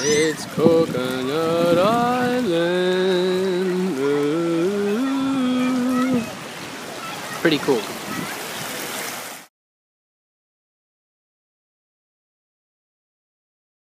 It's Coconut Island. Ooh. Pretty cool.